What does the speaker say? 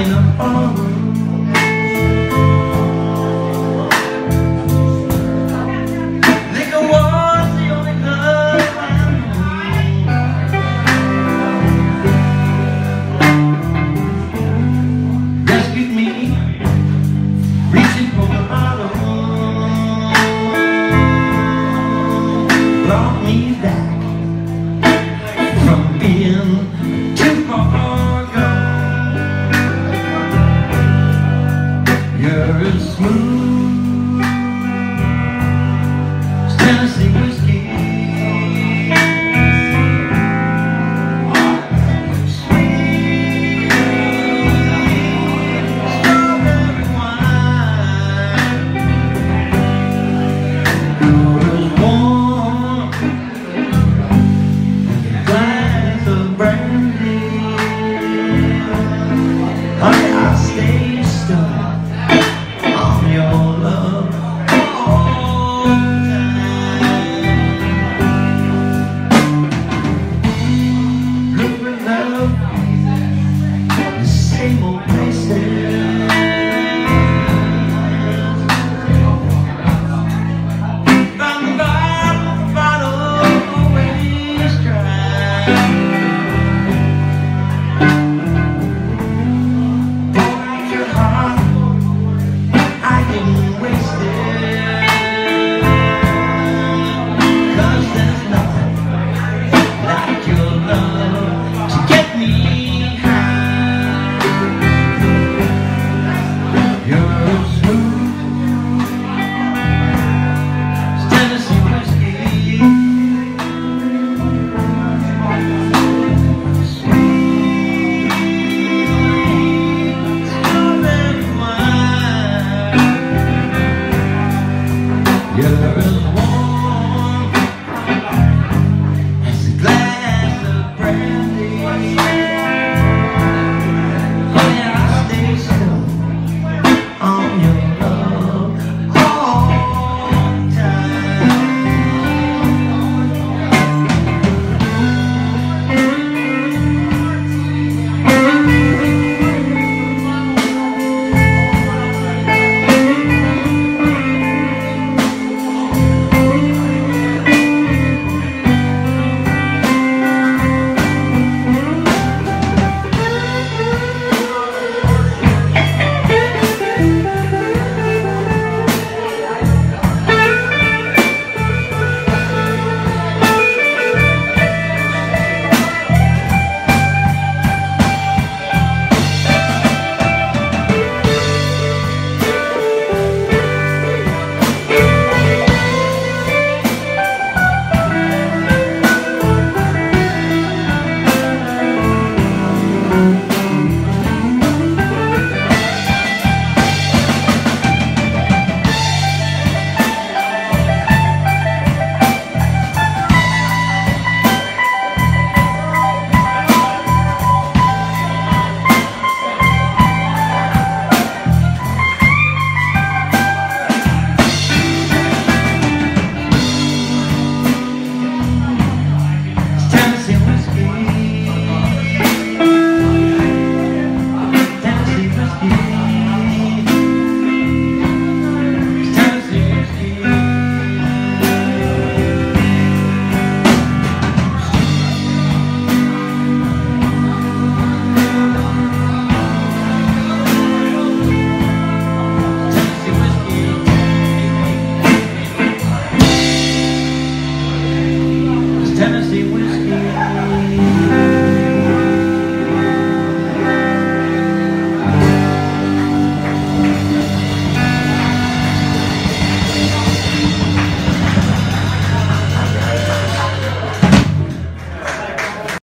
in a ballroom dry. Pour Yeah,